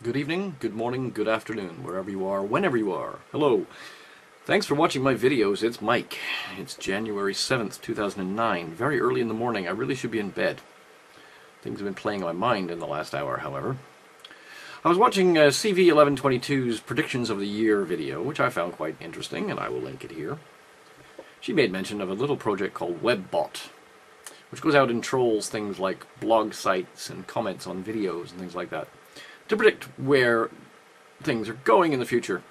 Good evening, good morning, good afternoon, wherever you are, whenever you are. Hello. Thanks for watching my videos. It's Mike. It's January 7th, 2009. Very early in the morning. I really should be in bed. Things have been playing on my mind in the last hour, however. I was watching uh, CV1122's Predictions of the Year video, which I found quite interesting, and I will link it here. She made mention of a little project called WebBot, which goes out and trolls things like blog sites and comments on videos and things like that to predict where things are going in the future.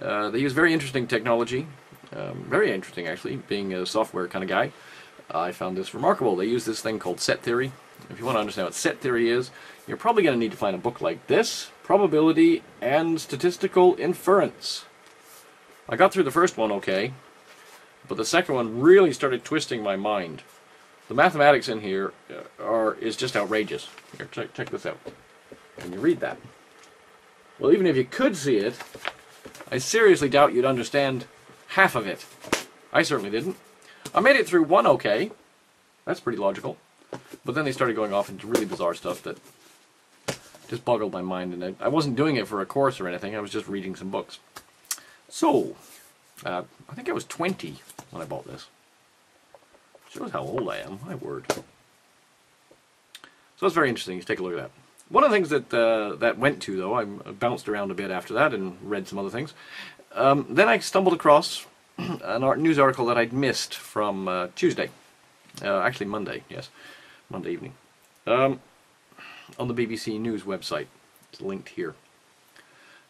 Uh, they use very interesting technology, um, very interesting actually, being a software kind of guy. I found this remarkable. They use this thing called set theory. If you want to understand what set theory is, you're probably going to need to find a book like this, Probability and Statistical Inference. I got through the first one okay, but the second one really started twisting my mind. The mathematics in here uh, are is just outrageous. Here, check, check this out. Can you read that? Well, even if you could see it, I seriously doubt you'd understand half of it. I certainly didn't. I made it through one okay. That's pretty logical. But then they started going off into really bizarre stuff that just boggled my mind. And I, I wasn't doing it for a course or anything. I was just reading some books. So, uh, I think I was 20 when I bought this. Shows how old I am. My word. So it's very interesting. You take a look at that. One of the things that uh, that went to, though, I bounced around a bit after that and read some other things. Um, then I stumbled across an art news article that I'd missed from uh, Tuesday. Uh, actually, Monday, yes. Monday evening. Um, on the BBC News website. It's linked here.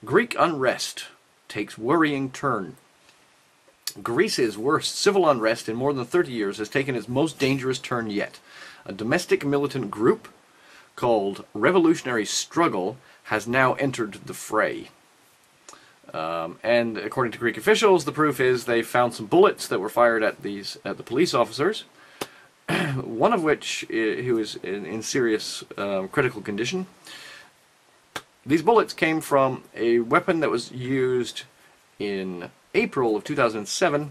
Greek unrest takes worrying turn. Greece's worst civil unrest in more than 30 years has taken its most dangerous turn yet. A domestic militant group called Revolutionary Struggle has now entered the fray. Um, and according to Greek officials, the proof is they found some bullets that were fired at these at the police officers. one of which who is in, in serious um, critical condition. These bullets came from a weapon that was used in April of 2007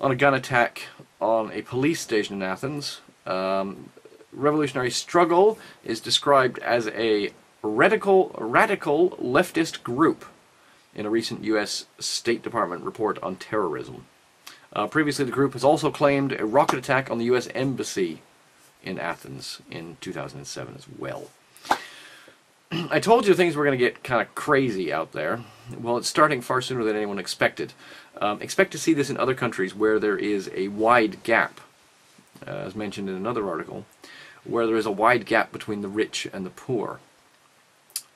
on a gun attack on a police station in Athens. Um, revolutionary struggle is described as a radical, radical leftist group in a recent U.S. State Department report on terrorism. Uh, previously, the group has also claimed a rocket attack on the U.S. Embassy in Athens in 2007 as well. I told you things were going to get kind of crazy out there. Well, it's starting far sooner than anyone expected. Um, expect to see this in other countries where there is a wide gap, uh, as mentioned in another article, where there is a wide gap between the rich and the poor.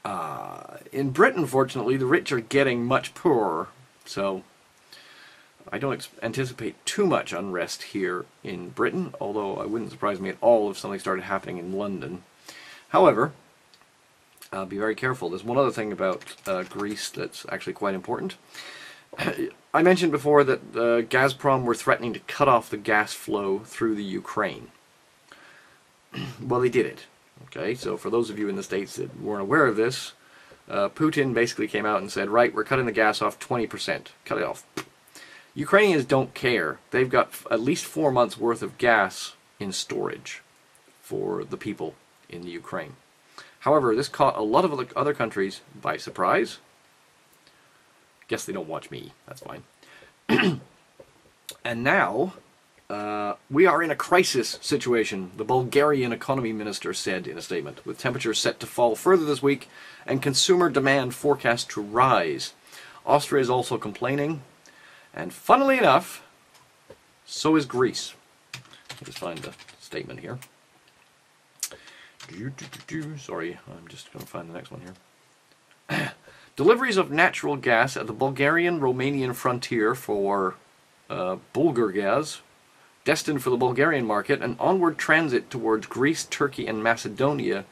Uh, in Britain, fortunately, the rich are getting much poorer, so I don't anticipate too much unrest here in Britain, although it wouldn't surprise me at all if something started happening in London. However, uh, be very careful. There's one other thing about uh, Greece that's actually quite important. I mentioned before that uh, Gazprom were threatening to cut off the gas flow through the Ukraine. well, they did it. Okay, so for those of you in the States that weren't aware of this, uh, Putin basically came out and said, right, we're cutting the gas off 20%. Cut it off. Ukrainians don't care. They've got at least four months worth of gas in storage for the people in the Ukraine. However, this caught a lot of other countries by surprise. Guess they don't watch me. That's fine. and now, uh, we are in a crisis situation, the Bulgarian economy minister said in a statement, with temperatures set to fall further this week and consumer demand forecast to rise. Austria is also complaining, and funnily enough, so is Greece. Let just find the statement here. Sorry, I'm just going to find the next one here. Deliveries of natural gas at the Bulgarian-Romanian frontier for uh, Bulgargaz destined for the Bulgarian market, and onward transit towards Greece, Turkey, and Macedonia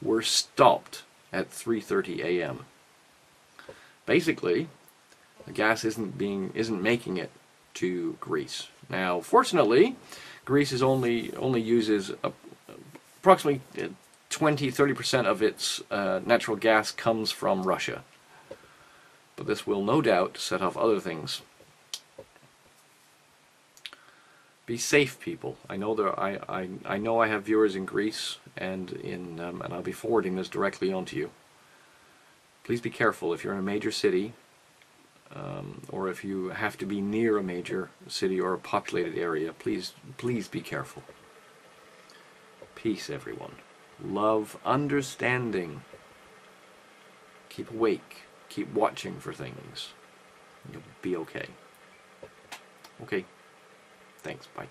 were stopped at 3:30 a.m. Basically, the gas isn't being isn't making it to Greece. Now, fortunately, Greece is only only uses a, approximately 20 30% of its uh, natural gas comes from Russia. But this will no doubt set off other things be safe, people. I know there. I, I I know I have viewers in Greece and in um, and I'll be forwarding this directly onto you. Please be careful if you're in a major city, um, or if you have to be near a major city or a populated area. Please, please be careful. Peace, everyone. Love, understanding. Keep awake. Keep watching for things. You'll be okay. Okay. Thanks. Bye.